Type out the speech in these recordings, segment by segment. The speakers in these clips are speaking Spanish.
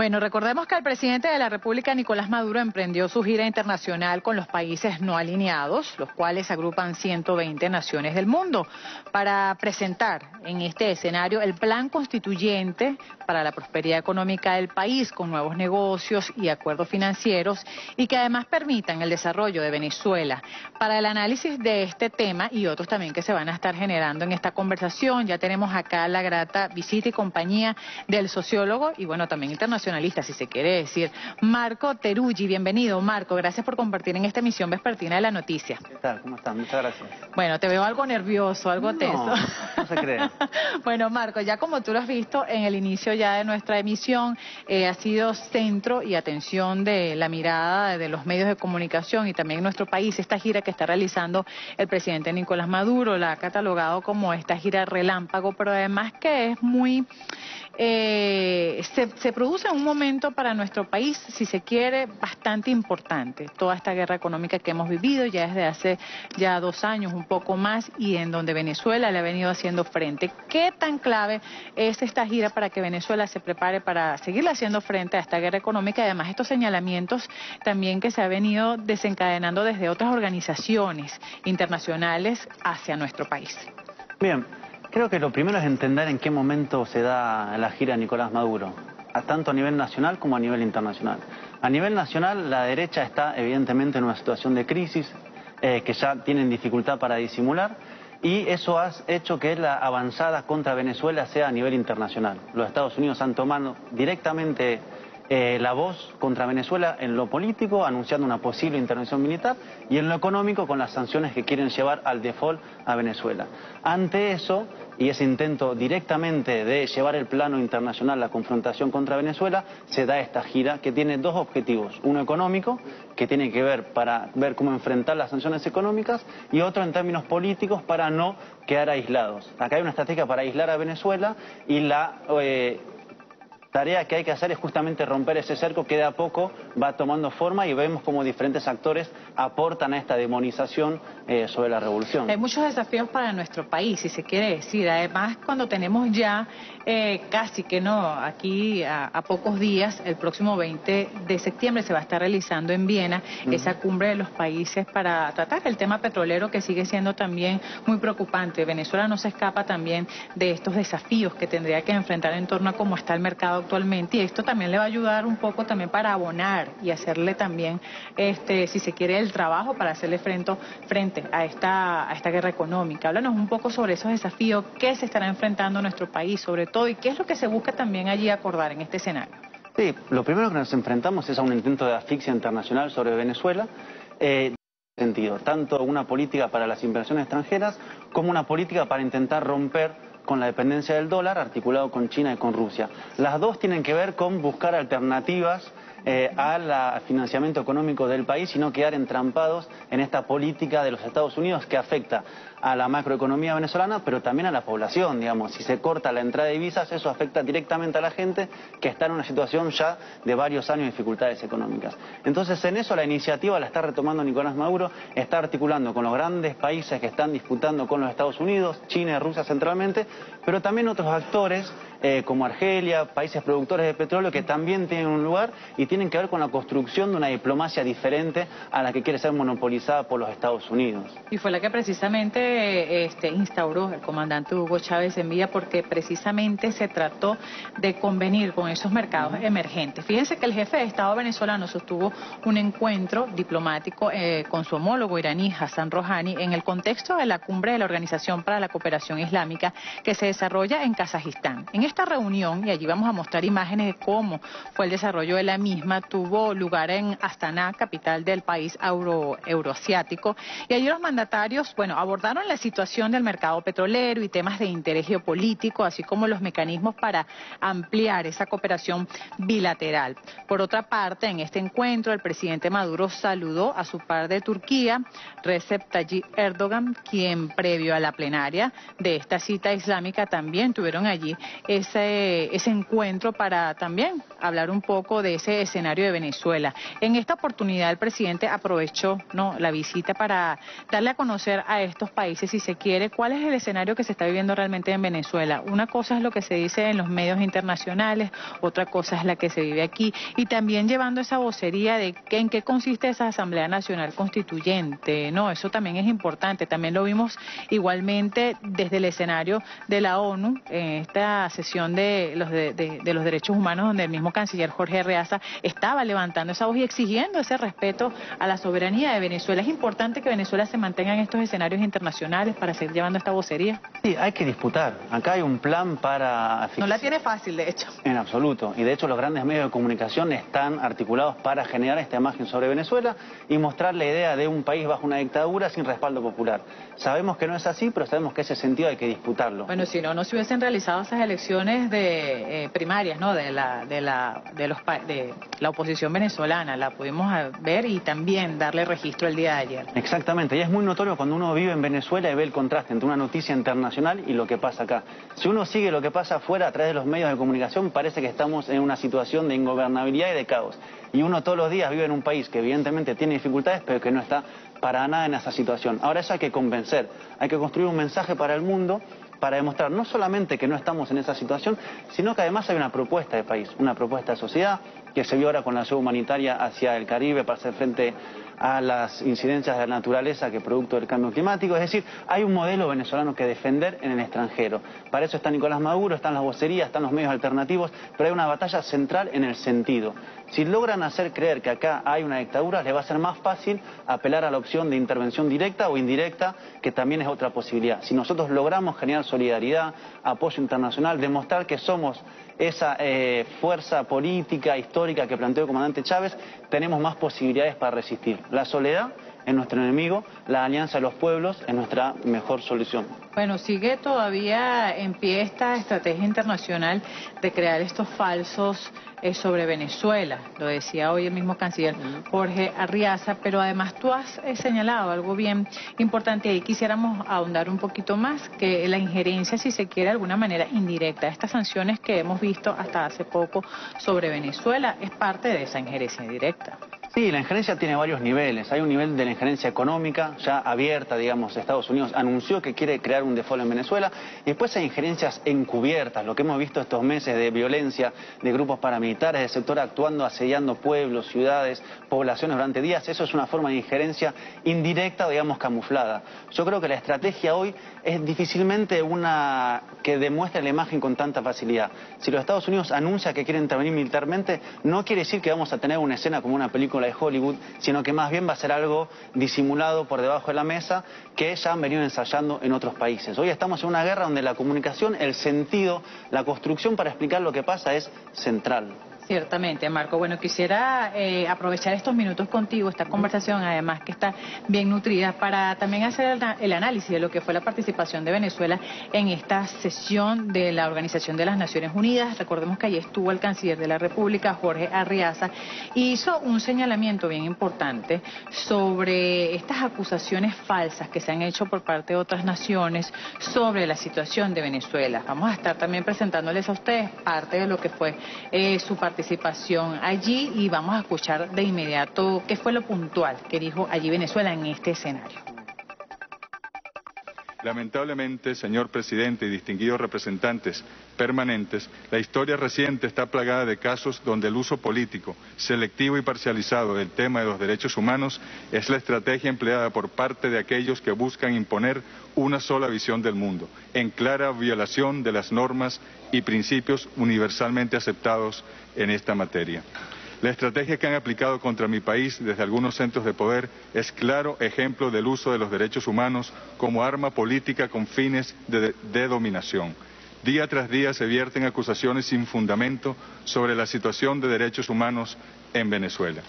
Bueno, recordemos que el presidente de la República, Nicolás Maduro, emprendió su gira internacional con los países no alineados, los cuales agrupan 120 naciones del mundo, para presentar en este escenario el plan constituyente para la prosperidad económica del país, con nuevos negocios y acuerdos financieros, y que además permitan el desarrollo de Venezuela. Para el análisis de este tema y otros también que se van a estar generando en esta conversación, ya tenemos acá la grata visita y compañía del sociólogo y bueno, también internacional si se quiere decir. Marco Teruggi, bienvenido. Marco, gracias por compartir en esta emisión vespertina de la noticia. ¿Qué tal? ¿Cómo están? Muchas gracias. Bueno, te veo algo nervioso, algo teso. No se cree. bueno, Marco, ya como tú lo has visto en el inicio ya de nuestra emisión, eh, ha sido centro y atención de la mirada de los medios de comunicación y también en nuestro país esta gira que está realizando el presidente Nicolás Maduro. La ha catalogado como esta gira relámpago, pero además que es muy eh, se, produce un momento para nuestro país, si se quiere, bastante importante. Toda esta guerra económica que hemos vivido ya desde hace ya dos años, un poco más, y en donde Venezuela le ha venido haciendo frente. ¿Qué tan clave es esta gira para que Venezuela se prepare para seguir haciendo frente a esta guerra económica y además estos señalamientos también que se ha venido desencadenando desde otras organizaciones internacionales hacia nuestro país? Bien, Creo que lo primero es entender en qué momento se da la gira Nicolás Maduro, tanto a nivel nacional como a nivel internacional. A nivel nacional, la derecha está evidentemente en una situación de crisis, eh, que ya tienen dificultad para disimular, y eso ha hecho que la avanzada contra Venezuela sea a nivel internacional. Los Estados Unidos han tomado directamente eh, la voz contra Venezuela en lo político, anunciando una posible intervención militar, y en lo económico con las sanciones que quieren llevar al default a Venezuela. Ante eso, y ese intento directamente de llevar el plano internacional la confrontación contra Venezuela, se da esta gira que tiene dos objetivos. Uno económico, que tiene que ver para ver cómo enfrentar las sanciones económicas, y otro en términos políticos para no quedar aislados. Acá hay una estrategia para aislar a Venezuela y la... Eh, tarea que hay que hacer es justamente romper ese cerco que de a poco va tomando forma y vemos cómo diferentes actores aportan a esta demonización eh, sobre la revolución. Hay muchos desafíos para nuestro país, si se quiere decir. Además, cuando tenemos ya eh, casi que no, aquí a, pocos días, el próximo 20 de septiembre se va a estar realizando en Viena esa cumbre de los países para tratar el tema petrolero que sigue siendo también muy preocupante. Venezuela no se escapa también de estos desafíos que tendría que enfrentar en torno a cómo está el mercado actualmente y esto también le va a ayudar un poco también para abonar y hacerle también, este, si se quiere, el trabajo para hacerle frente, frente a, esta, a esta guerra económica. Háblanos un poco sobre esos desafíos, qué se estará enfrentando nuestro país sobre todo y qué es lo que se busca también allí acordar en este escenario. Sí, lo primero que nos enfrentamos es a un intento de asfixia internacional sobre Venezuela. Eh, sentido, tanto una política para las inversiones extranjeras como una política para intentar romper con la dependencia del dólar articulado con China y con Rusia. Las dos tienen que ver con buscar alternativas eh, al financiamiento económico del país y no quedar entrampados en esta política de los Estados Unidos que afecta a la macroeconomía venezolana, pero también a la población, digamos. Si se corta la entrada de divisas, eso afecta directamente a la gente que está en una situación ya de varios años de dificultades económicas. Entonces, en eso la iniciativa la está retomando Nicolás Maduro, está articulando con los grandes países que están disputando con los Estados Unidos, China y Rusia centralmente, pero también otros actores eh, como Argelia, países productores de petróleo que también tienen un lugar y tienen que ver con la construcción de una diplomacia diferente a la que quiere ser monopolizada por los Estados Unidos. Y fue la que precisamente este, instauró el comandante Hugo Chávez en Villa porque precisamente se trató de convenir con esos mercados emergentes. Fíjense que el jefe de Estado venezolano sostuvo un encuentro diplomático eh, con su homólogo iraní Hassan Rouhani en el contexto de la cumbre de la Organización para la Cooperación Islámica que se desarrolla en Kazajistán esta reunión, y allí vamos a mostrar imágenes de cómo fue el desarrollo de la misma, tuvo lugar en Astana, capital del país euro, euroasiático, y allí los mandatarios, bueno, abordaron la situación del mercado petrolero y temas de interés geopolítico, así como los mecanismos para ampliar esa cooperación bilateral. Por otra parte, en este encuentro, el presidente Maduro saludó a su par de Turquía, Recep Tayyip Erdogan, quien previo a la plenaria de esta cita islámica también tuvieron allí ese, encuentro para también hablar un poco de ese escenario de Venezuela. En esta oportunidad el presidente aprovechó ¿no? la visita para darle a conocer a estos países, si se quiere, cuál es el escenario que se está viviendo realmente en Venezuela. Una cosa es lo que se dice en los medios internacionales, otra cosa es la que se vive aquí, y también llevando esa vocería de que, en qué consiste esa Asamblea Nacional Constituyente, ¿no? Eso también es importante. También lo vimos igualmente desde el escenario de la ONU, en esta sesión de los, de, los derechos humanos, donde el mismo canciller Jorge Reaza estaba levantando esa voz y exigiendo ese respeto a la soberanía de Venezuela. Es importante que Venezuela se mantenga en estos escenarios internacionales para seguir llevando esta vocería. Sí, hay que disputar. Acá hay un plan para... No la tiene fácil, de hecho. En absoluto. Y de hecho los grandes medios de comunicación están articulados para generar esta imagen sobre Venezuela y mostrar la idea de un país bajo una dictadura sin respaldo popular. Sabemos que no es así, pero sabemos que ese sentido hay que disputarlo. Bueno, si no, no se hubiesen realizado esas elecciones de eh, primarias, ¿no? De la, de la, de los, de la oposición venezolana, la pudimos ver y también darle registro el día de ayer. Exactamente, y es muy notorio cuando uno vive en Venezuela y ve el contraste entre una noticia internacional y lo que pasa acá. Si uno sigue lo que pasa afuera a través de los medios de comunicación, parece que estamos en una situación de ingobernabilidad y de caos. Y uno todos los días vive en un país que evidentemente tiene dificultades, pero que no está para nada en esa situación. Ahora eso hay que convencer, hay que construir un mensaje para el mundo para demostrar no solamente que no estamos en esa situación, sino que además hay una propuesta de país, una propuesta de sociedad que se vio ahora con la ayuda humanitaria hacia el Caribe para hacer frente a las incidencias de la naturaleza que producto del cambio climático. Es decir, hay un modelo venezolano que defender en el extranjero. Para eso está Nicolás Maduro, están las vocerías, están los medios alternativos, pero hay una batalla central en el sentido. Si logran hacer creer que acá hay una dictadura, les va a ser más fácil apelar a la opción de intervención directa o indirecta, que también es otra posibilidad. Si nosotros logramos generar solidaridad, apoyo internacional, demostrar que somos esa eh, fuerza política, histórica que planteó el comandante Chávez, tenemos más posibilidades para resistir. La soledad es nuestro enemigo, la alianza de los pueblos es nuestra mejor solución. Bueno, sigue todavía en pie esta estrategia internacional de crear estos falsos eh, sobre Venezuela, lo decía hoy el mismo canciller Jorge Arriaza, pero además tú has eh, señalado algo bien importante y quisiéramos ahondar un poquito más, que la injerencia, si se quiere de alguna manera indirecta, estas sanciones que hemos visto hasta hace poco sobre Venezuela, es parte de esa injerencia indirecta. Exacto. Sí, la injerencia tiene varios niveles. Hay un nivel de la injerencia económica, ya abierta, digamos, Estados Unidos anunció que quiere crear un default en Venezuela. Y después hay injerencias encubiertas, lo que hemos visto estos meses de violencia de grupos paramilitares, del sector actuando, asediando pueblos, ciudades, poblaciones durante días. Eso es una forma de injerencia indirecta, digamos, camuflada. Yo creo que la estrategia hoy es difícilmente una que demuestre la imagen con tanta facilidad. Si los Estados Unidos anuncia que quieren intervenir militarmente, no quiere decir que vamos a tener una escena como una película de Hollywood, sino que más bien va a ser algo disimulado por debajo de la mesa que ya han venido ensayando en otros países. Hoy estamos en una guerra donde la comunicación, el sentido, la construcción para explicar lo que pasa es central. Ciertamente, Marco. Bueno, quisiera eh, aprovechar estos minutos contigo, esta conversación, además que está bien nutrida, para también hacer el, análisis de lo que fue la participación de Venezuela en esta sesión de la Organización de las Naciones Unidas. Recordemos que allí estuvo el canciller de la República, Jorge Arriaza, y hizo un señalamiento bien importante sobre estas acusaciones falsas que se han hecho por parte de otras naciones sobre la situación de Venezuela. Vamos a estar también presentándoles a ustedes parte de lo que fue eh, su participación participación allí y vamos a escuchar de inmediato qué fue lo puntual que dijo allí Venezuela en este escenario. Lamentablemente, señor presidente y distinguidos representantes permanentes, la historia reciente está plagada de casos donde el uso político, selectivo y parcializado del tema de los derechos humanos es la estrategia empleada por parte de aquellos que buscan imponer una sola visión del mundo, en clara violación de las normas y principios universalmente aceptados en esta materia. La estrategia que han aplicado contra mi país desde algunos centros de poder es claro ejemplo del uso de los derechos humanos como arma política con fines de, dominación. Día tras día se vierten acusaciones sin fundamento sobre la situación de derechos humanos en Venezuela.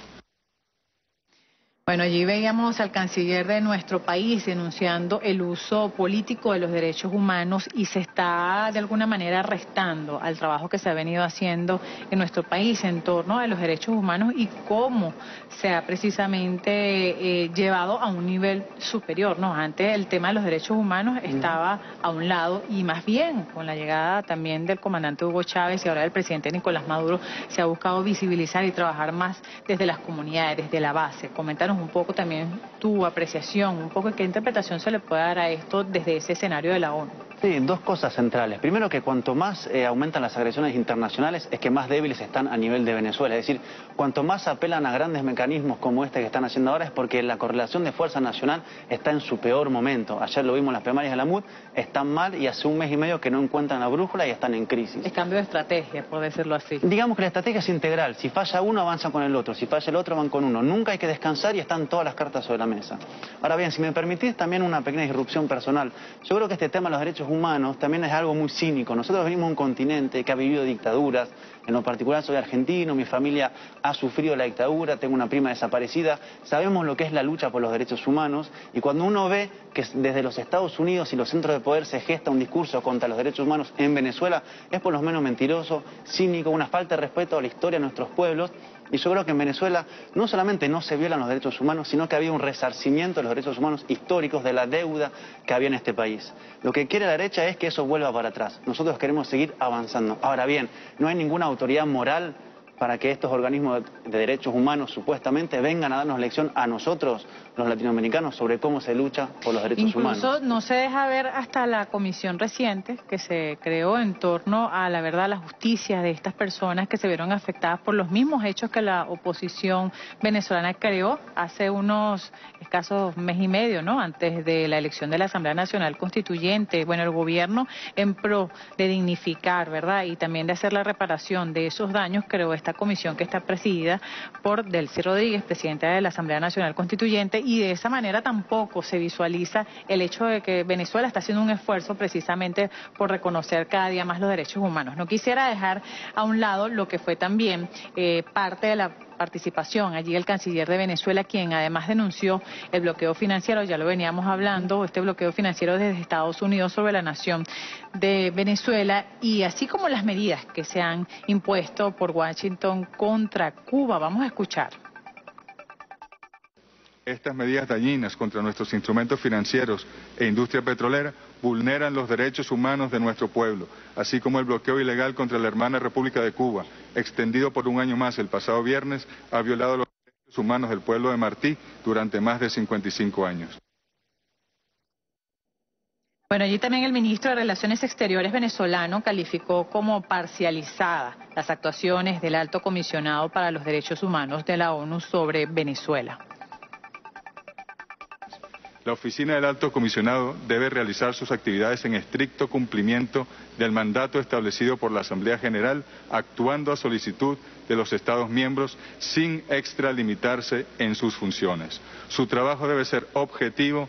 Bueno, allí veíamos al canciller de nuestro país denunciando el uso político de los derechos humanos y se está de alguna manera restando al trabajo que se ha venido haciendo en nuestro país en torno a los derechos humanos y cómo se ha precisamente eh, llevado a un nivel superior. ¿no? Antes el tema de los derechos humanos estaba a un lado y más bien con la llegada también del comandante Hugo Chávez y ahora del presidente Nicolás Maduro se ha buscado visibilizar y trabajar más desde las comunidades, desde la base. Comentar un poco también tu apreciación, un poco qué interpretación se le puede dar a esto desde ese escenario de la ONU. Sí, dos cosas centrales. Primero que cuanto más eh, aumentan las agresiones internacionales es que más débiles están a nivel de Venezuela. Es decir, cuanto más apelan a grandes mecanismos como este que están haciendo ahora es porque la correlación de fuerza nacional está en su peor momento. Ayer lo vimos en las primarias de la MUD, están mal y hace un mes y medio que no encuentran la brújula y están en crisis. Es cambio de estrategia, por decirlo así. Digamos que la estrategia es integral. Si falla uno, avanzan con el otro. Si falla el otro, van con uno. Nunca hay que descansar y están todas las cartas sobre la mesa. Ahora bien, si me permitís también una pequeña irrupción personal. Yo creo que este tema de los derechos humanos también es algo muy cínico. Nosotros venimos de un continente que ha vivido dictaduras, en lo particular soy argentino, mi familia ha sufrido la dictadura, tengo una prima desaparecida, sabemos lo que es la lucha por los derechos humanos y cuando uno ve que desde los Estados Unidos y los centros de poder se gesta un discurso contra los derechos humanos en Venezuela, es por lo menos mentiroso, cínico, una falta de respeto a la historia de nuestros pueblos y yo creo que en Venezuela no solamente no se violan los derechos humanos, sino que había un resarcimiento de los derechos humanos históricos de la deuda que había en este país. Lo que quiere la derecha es que eso vuelva para atrás. Nosotros queremos seguir avanzando. Ahora bien, no hay ninguna autoridad moral para que estos organismos de derechos humanos supuestamente vengan a darnos lección a nosotros, los latinoamericanos, sobre cómo se lucha por los derechos humanos. Incluso no se deja ver hasta la comisión reciente que se creó en torno a la verdad, la justicia de estas personas que se vieron afectadas por los mismos hechos que la oposición venezolana creó hace unos escasos mes y medio, ¿no? Antes de la elección de la Asamblea Nacional Constituyente. Bueno, el gobierno en pro de dignificar, ¿verdad? Y también de hacer la reparación de esos daños creó esta comisión que está presidida por Delcy Rodríguez, presidenta de la Asamblea Nacional Constituyente, y de esa manera tampoco se visualiza el hecho de que Venezuela está haciendo un esfuerzo precisamente por reconocer cada día más los derechos humanos. No quisiera dejar a un lado lo que fue también eh, parte de la participación. Allí el canciller de Venezuela, quien además denunció el bloqueo financiero, ya lo veníamos hablando, este bloqueo financiero desde Estados Unidos sobre la nación de Venezuela y así como las medidas que se han impuesto por Washington contra Cuba. Vamos a escuchar. Estas medidas dañinas contra nuestros instrumentos financieros e industria petrolera vulneran los derechos humanos de nuestro pueblo, así como el bloqueo ilegal contra la hermana República de Cuba, extendido por un año más el pasado viernes, ha violado los derechos humanos del pueblo de Martí durante más de 55 años. Bueno, allí también el ministro de Relaciones Exteriores venezolano calificó como parcializada las actuaciones del alto comisionado para los derechos humanos de la ONU sobre Venezuela. La Oficina del Alto Comisionado debe realizar sus actividades en estricto cumplimiento del mandato establecido por la Asamblea General, actuando a solicitud de los Estados miembros sin extralimitarse en sus funciones. Su trabajo debe ser objetivo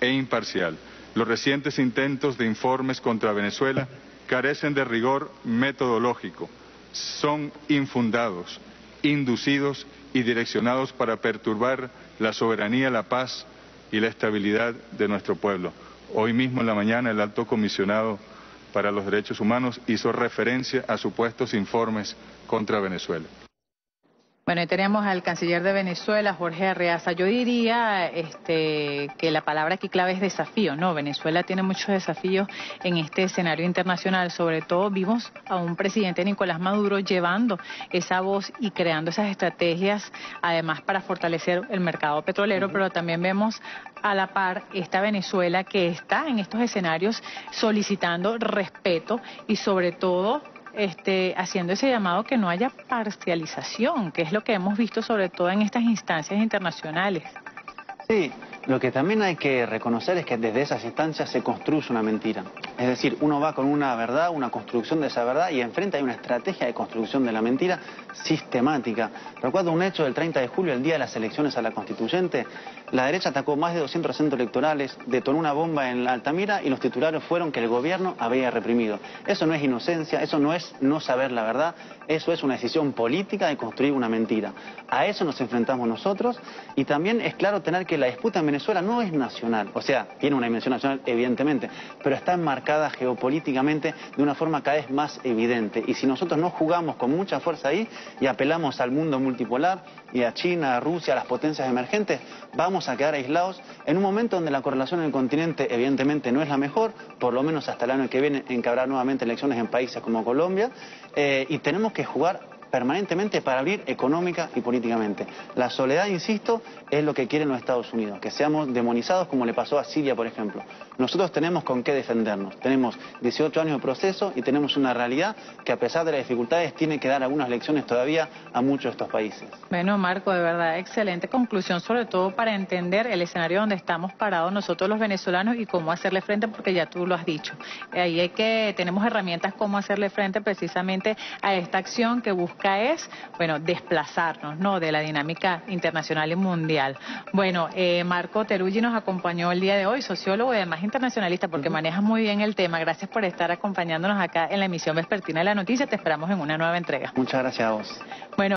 e imparcial. Los recientes intentos de informes contra Venezuela carecen de rigor metodológico, son infundados, inducidos y direccionados para perturbar la soberanía, la paz, y la estabilidad de nuestro pueblo. Hoy mismo en la mañana el alto comisionado para los derechos humanos hizo referencia a supuestos informes contra Venezuela. Bueno, y tenemos al canciller de Venezuela, Jorge Arreaza. Yo diría este, que la palabra aquí clave es desafío, ¿no? Venezuela tiene muchos desafíos en este escenario internacional. Sobre todo vimos a un presidente Nicolás Maduro llevando esa voz y creando esas estrategias, además para fortalecer el mercado petrolero, pero también vemos a la par esta Venezuela que está en estos escenarios solicitando respeto y sobre todo este, haciendo ese llamado que no haya parcialización, que es lo que hemos visto sobre todo en estas instancias internacionales. Sí, Lo que también hay que reconocer es que desde esas instancias se construye una mentira. Es decir, uno va con una verdad, una construcción de esa verdad y enfrente hay una estrategia de construcción de la mentira sistemática. Recuerdo un hecho del 30 de julio, el día de las elecciones a la constituyente, la derecha atacó más de 200 centros electorales, detonó una bomba en la Altamira y los titulares fueron que el gobierno había reprimido. Eso no es inocencia, eso no es no saber la verdad, eso es una decisión política de construir una mentira. A eso nos enfrentamos nosotros y también es claro tener que la disputa Venezuela no es nacional, o sea, tiene una dimensión nacional evidentemente, pero está enmarcada geopolíticamente de una forma cada vez más evidente. Y si nosotros no jugamos con mucha fuerza ahí y apelamos al mundo multipolar y a China, a Rusia, a las potencias emergentes, vamos a quedar aislados en un momento donde la correlación en el continente evidentemente no es la mejor, por lo menos hasta el año que viene en que habrá nuevamente elecciones en países como Colombia, eh, y tenemos que jugar permanentemente para abrir económica y políticamente. La soledad, insisto, es lo que quieren los Estados Unidos, que seamos demonizados como le pasó a Siria, por ejemplo. Nosotros tenemos con qué defendernos. Tenemos 18 años de proceso y tenemos una realidad que a pesar de las dificultades tiene que dar algunas lecciones todavía a muchos de estos países. Bueno, Marco, de verdad, excelente conclusión, sobre todo para entender el escenario donde estamos parados nosotros los venezolanos y cómo hacerle frente, porque ya tú lo has dicho. Ahí hay que, tenemos herramientas cómo hacerle frente precisamente a esta acción que busca es, bueno, desplazarnos, ¿no?, de la dinámica internacional y mundial. Bueno, eh, Marco Teruggi nos acompañó el día de hoy, sociólogo y además internacionalista, porque maneja muy bien el tema. Gracias por estar acompañándonos acá en la emisión vespertina de la noticia. Te esperamos en una nueva entrega. Muchas gracias a vos. Bueno.